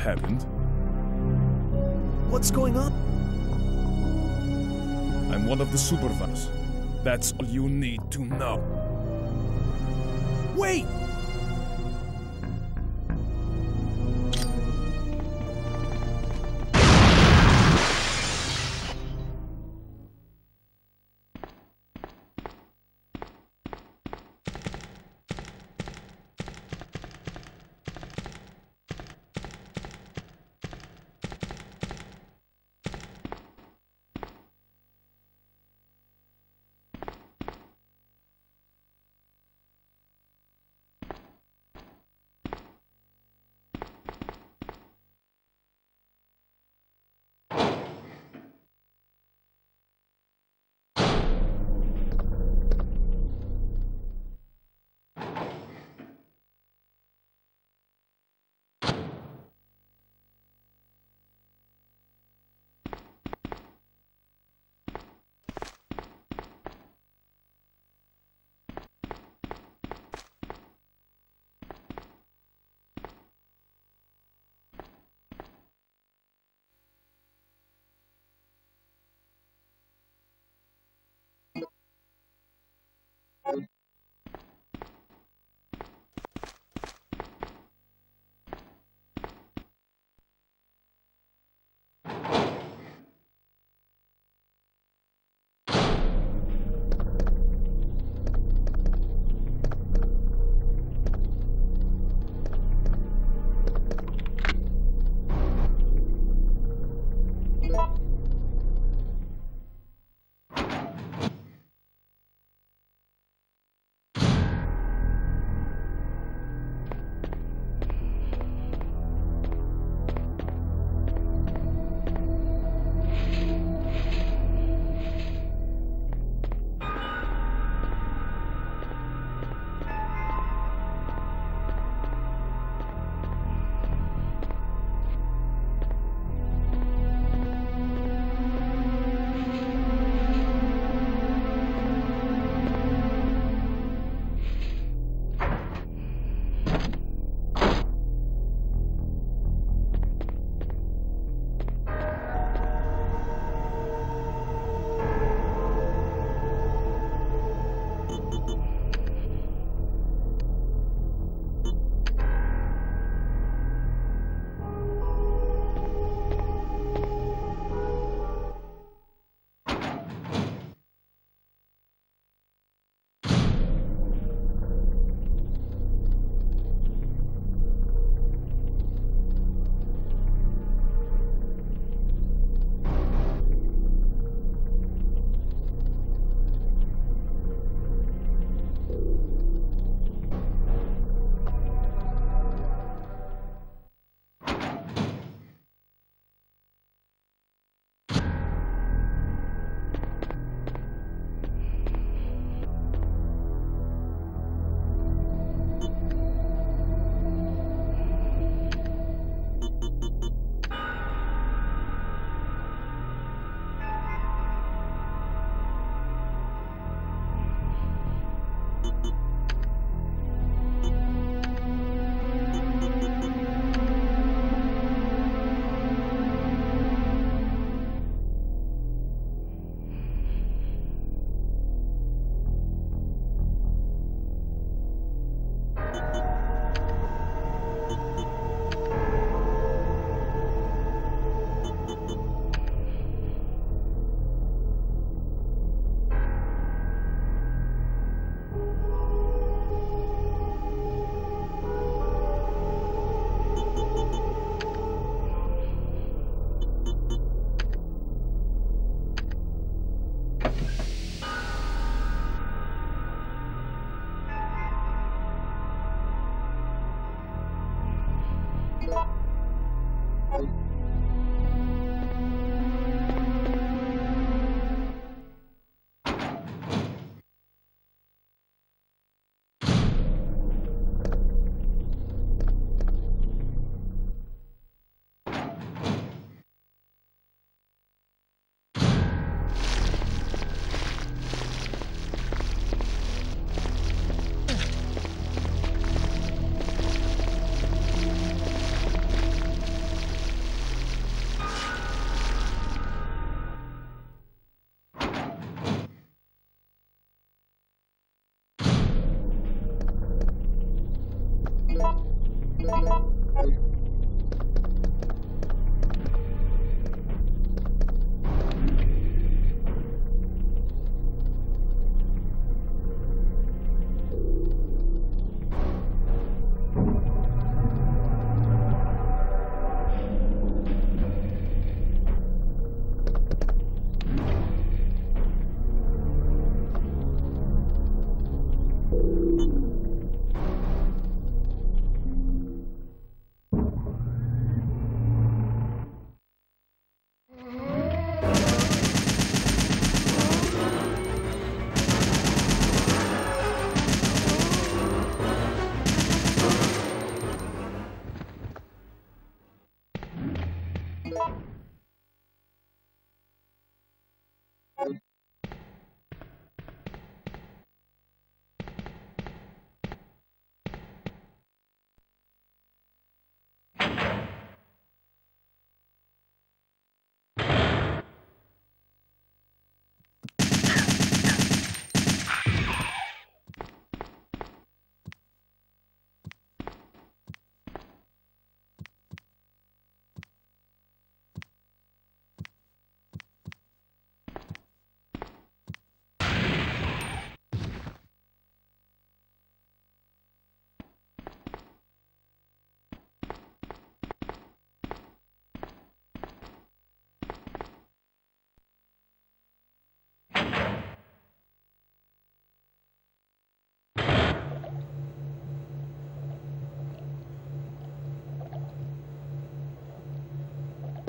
happened? What's going on? I'm one of the supervans. That's all you need to know. Wait!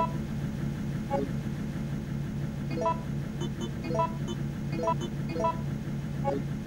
Thank you.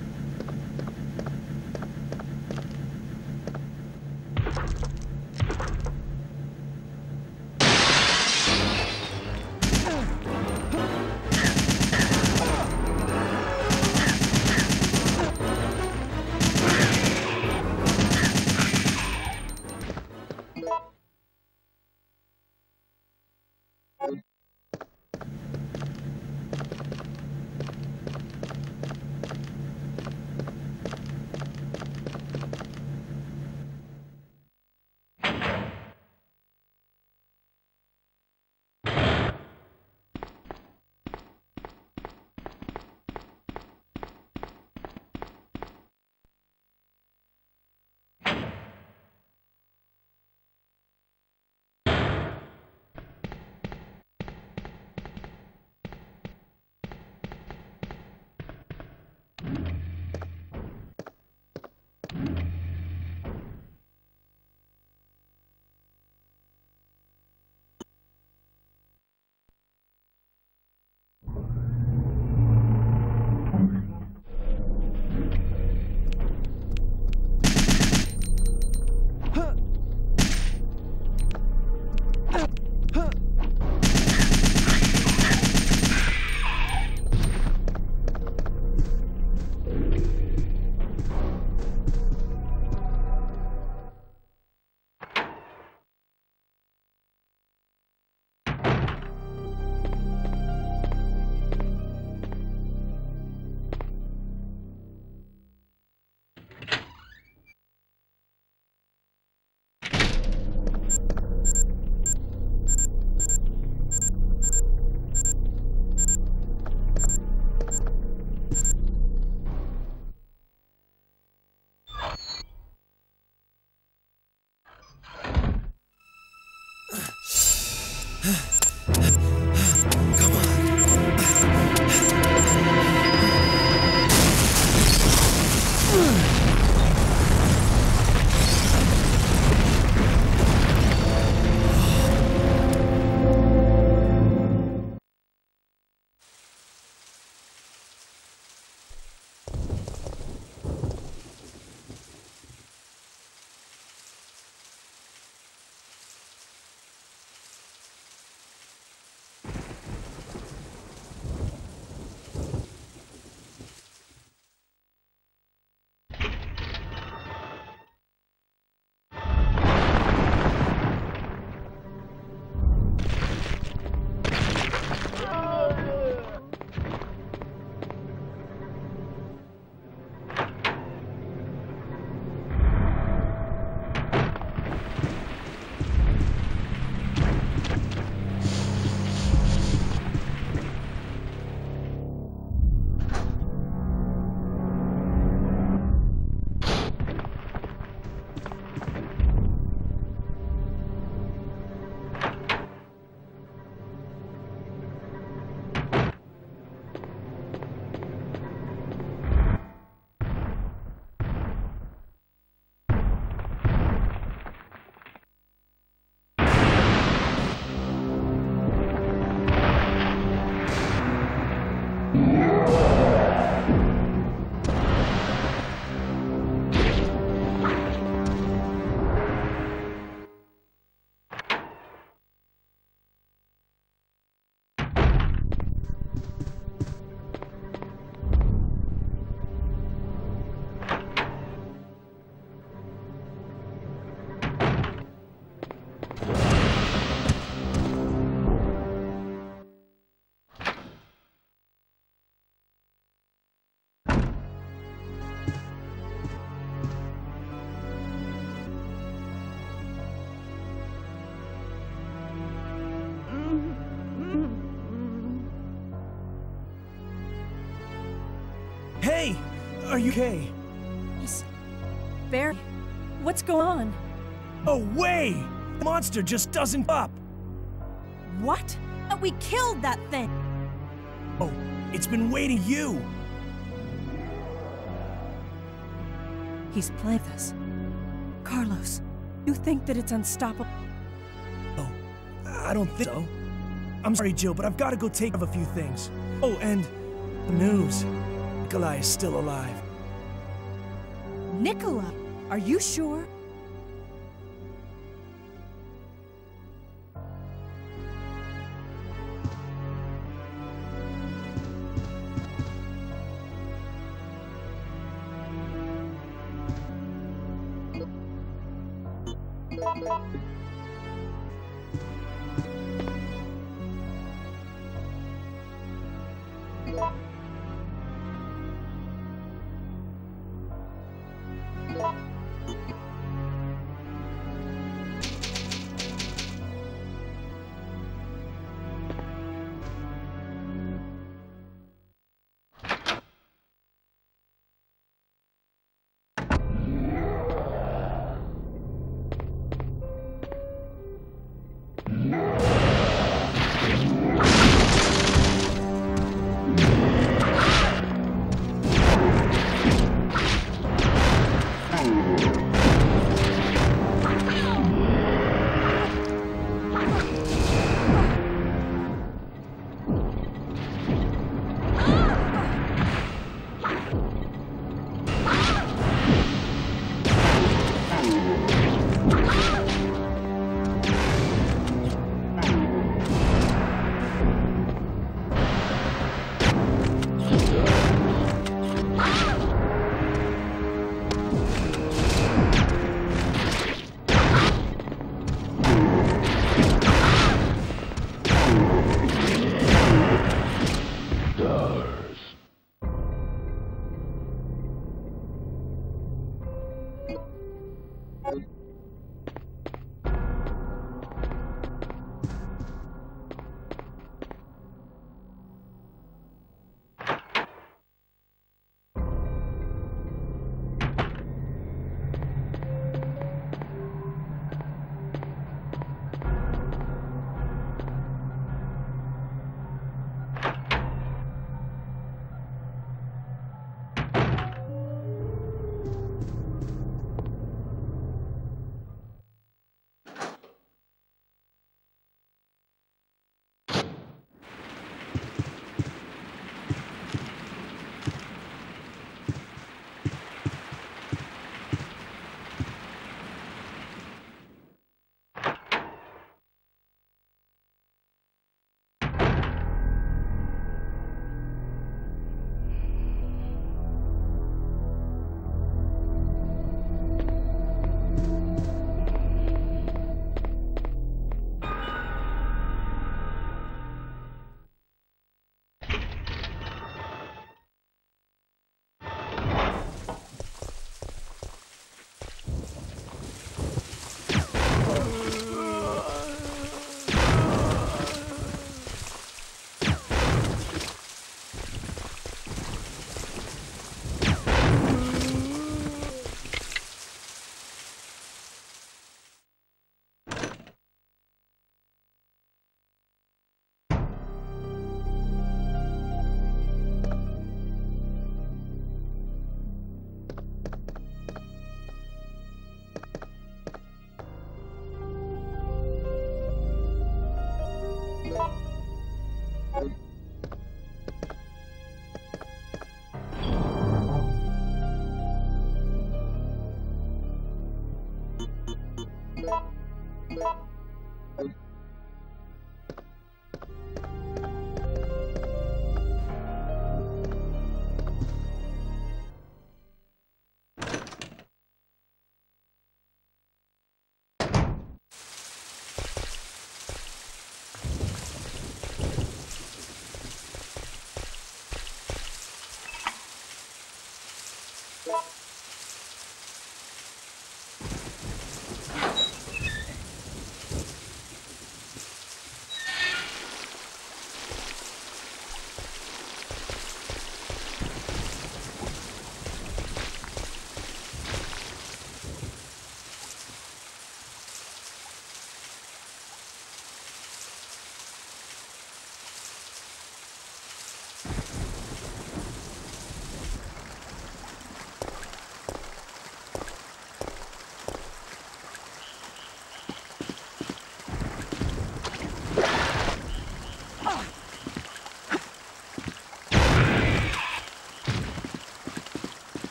Are you okay? He's... Barry, what's going on? Oh, way! The monster just doesn't up! What? But we killed that thing! Oh, it's been waiting you! He's playing this. Carlos, you think that it's unstoppable? Oh, I don't think so. I'm sorry, Jill, but I've got to go take care of a few things. Oh, and the news. Nikolai is still alive. Nikolai? Are you sure?